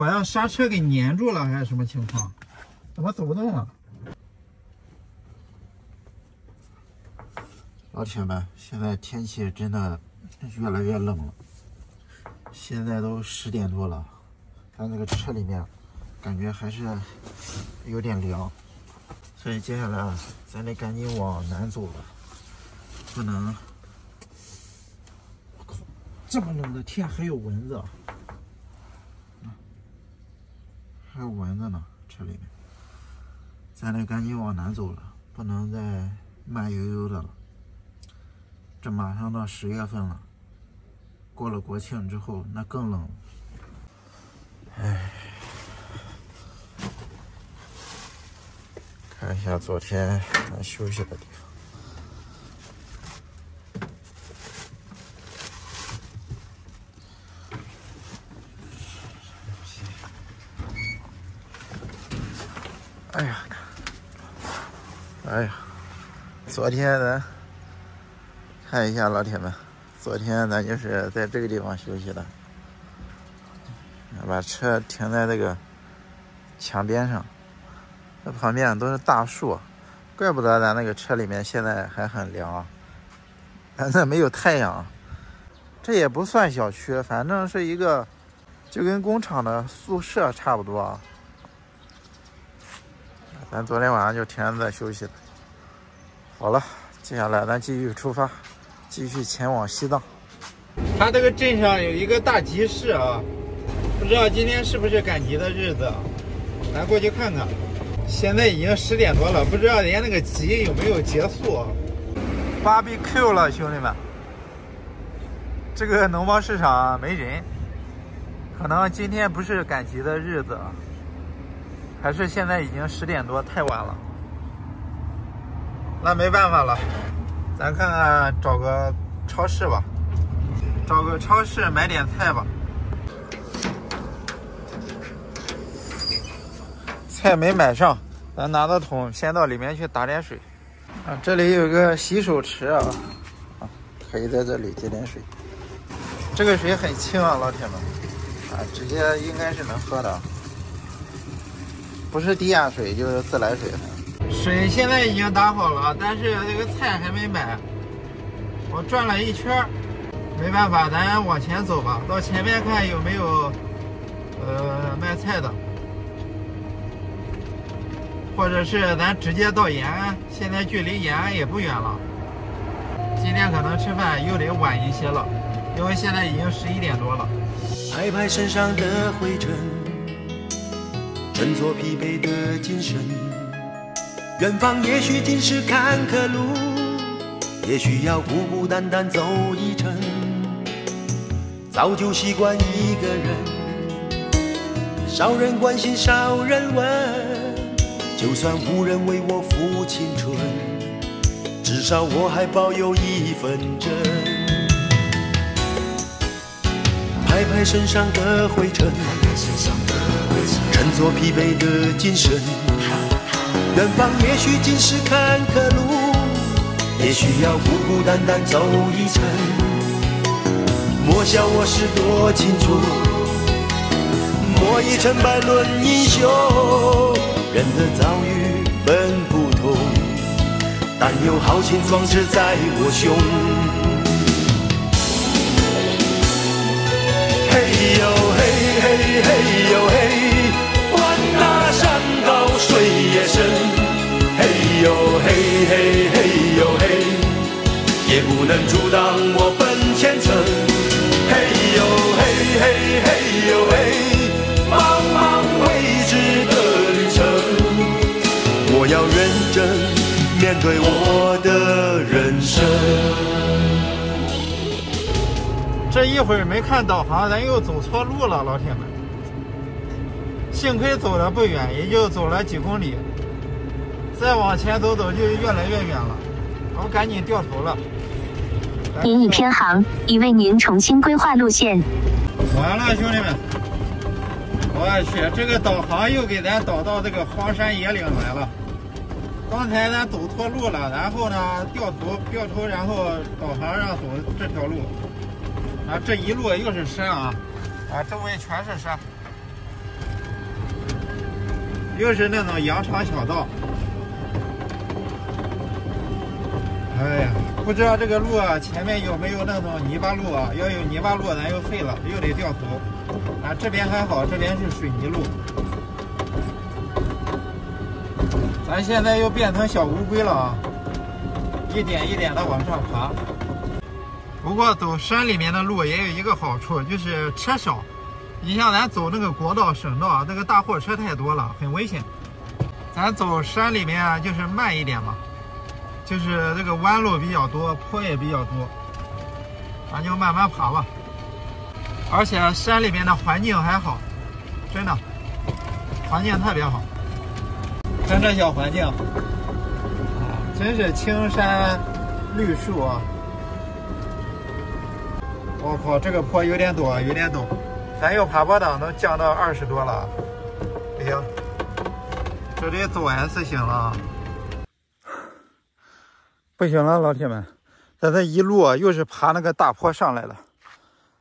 好像刹车给粘住了还是什么情况？怎么走不动了？老铁们，现在天气真的越来越冷了。现在都十点多了，咱这个车里面感觉还是有点凉，所以接下来咱得赶紧往南走了，不能。这么冷的天还有蚊子！还有蚊子呢，车里面，咱得赶紧往南走了，不能再慢悠悠的了。这马上到十月份了，过了国庆之后，那更冷。哎，看一下昨天咱休息的地方。昨天咱看一下老铁们，昨天咱就是在这个地方休息的，把车停在这个墙边上，这旁边都是大树，怪不得咱那个车里面现在还很凉，咱这没有太阳，这也不算小区，反正是一个就跟工厂的。宿舍差不多。咱昨天晚上就停在这休息了。好了，接下来咱继续出发，继续前往西藏。他这个镇上有一个大集市啊，不知道今天是不是赶集的日子，咱过去看看。现在已经十点多了，不知道人家那个集有没有结束。芭比 Q 了，兄弟们，这个农贸市场没人，可能今天不是赶集的日子。还是现在已经十点多，太晚了。那没办法了，咱看看找个超市吧，找个超市买点菜吧。菜没买上，咱拿着桶先到里面去打点水。啊，这里有个洗手池啊，啊，可以在这里接点水。这个水很清啊，老铁们，啊，直接应该是能喝的。不是地下水就是自来水。水现在已经打好了，但是这个菜还没买。我转了一圈，没办法，咱往前走吧，到前面看有没有呃卖菜的，或者是咱直接到延安，现在距离延安也不远了。今天可能吃饭又得晚一些了，因为现在已经十一点多了。拍拍身上的灰尘。振作疲惫的精神，远方也许尽是坎坷路，也许要孤孤单单走一程。早就习惯一个人，少人关心少人问，就算无人为我付青春，至少我还保有一份真。拍拍身上的灰尘。振作疲惫的精神，远方也许尽是坎坷路，也需要孤孤单单走一程。莫笑我是多情处，莫以成败论英雄。人的遭遇本不同，但有豪情壮志在我胸。嘿呦嘿嘿嘿呦嘿。这一会儿没看导航，咱又走错路了，老铁们。幸亏走的不远，也就走了几公里，再往前走走就越来越远了。我赶紧掉头了。您已偏航，已为您重新规划路线。完了，兄弟们！我去，这个导航又给咱导到这个荒山野岭来了。刚才咱走错路了，然后呢掉头掉头，然后导航让走这条路。啊，这一路又是山啊！啊，周围全是山。又是那种羊肠小道。哎呀，不知道这个路啊，前面有没有那种泥巴路啊？要有泥巴路，咱又废了，又得掉头。啊，这边还好，这边是水泥路。咱现在又变成小乌龟了啊！一点一点的往上爬。不过走山里面的路也有一个好处，就是车少。你像咱走那个国道、省道啊，那个大货车太多了，很危险。咱走山里面，就是慢一点嘛。就是这个弯路比较多，坡也比较多，咱就慢慢爬吧。而且山里面的环境还好，真的，环境特别好。看这小环境，真是青山绿树啊！我靠，这个坡有点陡，有点陡。咱又爬坡档能降到二十多了，不行，这得走 S 型了。不行了，老铁们，咱这一路又是爬那个大坡上来了，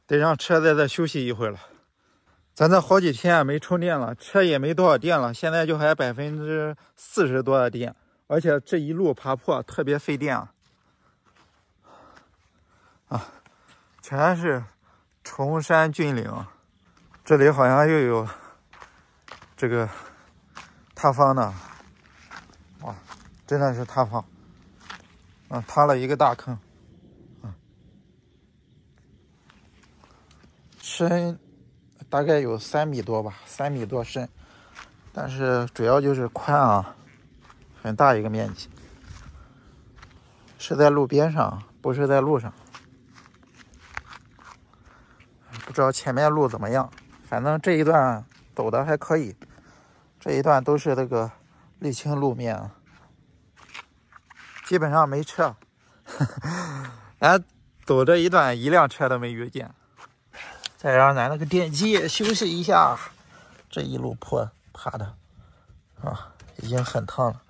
得让车在这休息一会儿了。咱这好几天没充电了，车也没多少电了，现在就还百分之四十多的电，而且这一路爬坡特别费电啊！啊，全是崇山峻岭，这里好像又有这个塌方呢，哇，真的是塌方。啊，塌了一个大坑，嗯，深大概有三米多吧，三米多深，但是主要就是宽啊，很大一个面积，是在路边上，不是在路上，不不知道前面路怎么样，反正这一段走的还可以，这一段都是那个沥青路面啊。基本上没车，咱走这一段一辆车都没遇见。再让咱那个电机休息一下，这一路坡爬的啊，已经很烫了。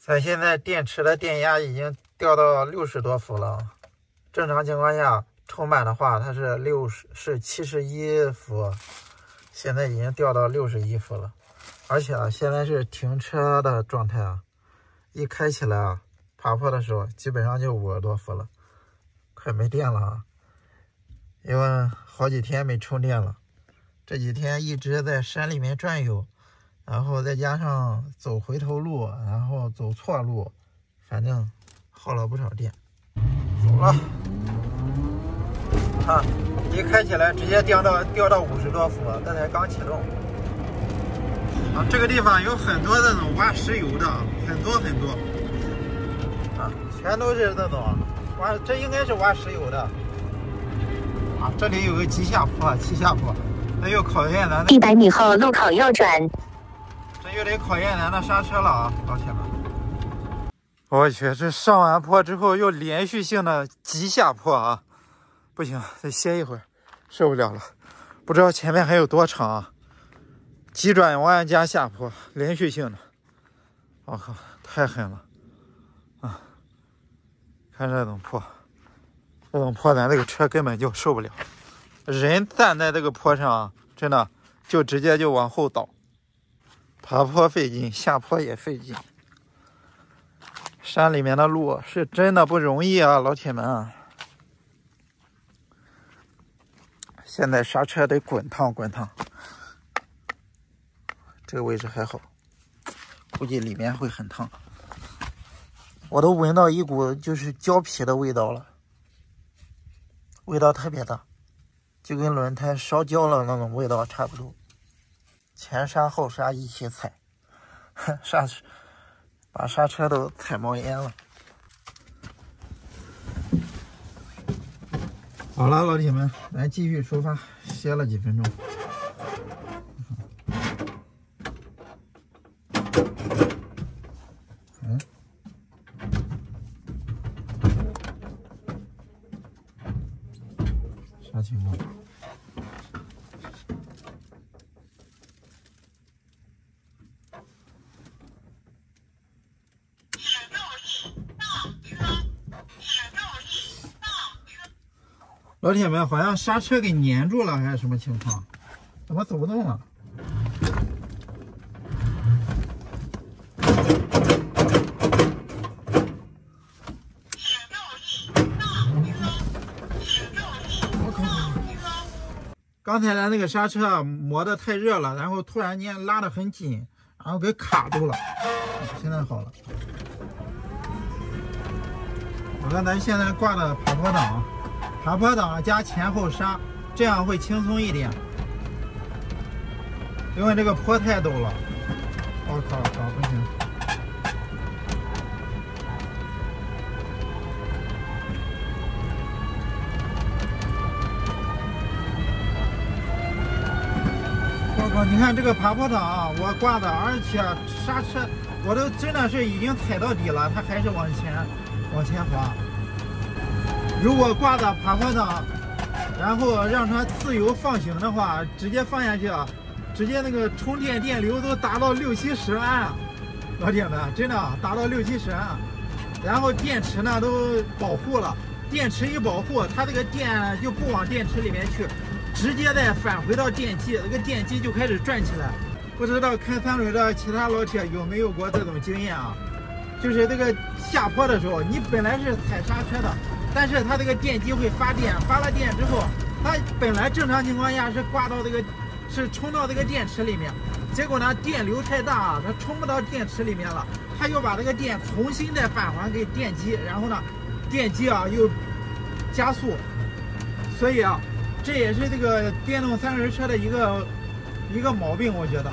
咱现在电池的电压已经掉到六十多伏了，正常情况下充满的话它是六十是七十一伏，现在已经掉到六十一伏了，而且啊，现在是停车的状态啊。一开起来啊，爬坡的时候基本上就五十多伏了，快没电了啊！因为好几天没充电了，这几天一直在山里面转悠，然后再加上走回头路，然后走错路，反正耗了不少电。走了，看一开起来直接掉到掉到五十多伏，这才刚启动。啊，这个地方有很多那种挖石油的，很多很多，啊，全都是那种挖，这应该是挖石油的。啊，这里有个急下坡，急下坡，那又考验咱。的。一百米后路口右转。这又得考验咱的刹车了啊，老铁们！我去，这上完坡之后又连续性的急下坡啊，不行，再歇一会儿，受不了了，不知道前面还有多长啊。急转弯加下坡，连续性的，我靠，太狠了啊！看这种坡，这种坡咱这个车根本就受不了，人站在这个坡上，真的就直接就往后倒。爬坡费劲，下坡也费劲，山里面的路是真的不容易啊，老铁们啊！现在刹车得滚烫滚烫。这个位置还好，估计里面会很烫。我都闻到一股就是胶皮的味道了，味道特别大，就跟轮胎烧焦了那种味道差不多。前刹后刹一起踩，刹车把刹车都踩冒烟了。好了，老铁们，来继续出发，歇了几分钟。啥情况老铁们好像刹车给粘住了还是什么情况？怎么走不动了？请注意倒车请注意倒车刚才咱那个刹车磨的太热了然后突然间拉的很紧然后给卡住了。现在好了。我看咱现在挂的爬坡档爬坡档加前后刹，这样会轻松一点。因为这个坡太陡了。我靠，搞，不行。我靠！你看这个爬坡档啊，我挂的，而且刹车我都真的是已经踩到底了，它还是往前往前滑。如果挂的爬坡档，然后让它自由放行的话，直接放下去啊，直接那个充电电流都达到六七十安，老铁们，真的达到六七十安。然后电池呢都保护了，电池一保护，它这个电就不往电池里面去。直接再返回到电机，这个电机就开始转起来。不知道开三轮的其他老铁有没有过这种经验啊？就是这个下坡的时候，你本来是踩刹车的，但是它这个电机会发电，发了电之后，它本来正常情况下是挂到这个，是充到这个电池里面，结果呢电流太大啊，它充不到电池里面了，它又把这个电重新再返还给电机，然后呢，电机啊又加速，所以啊。这也是这个电动三轮车的一个一个毛病，我觉得。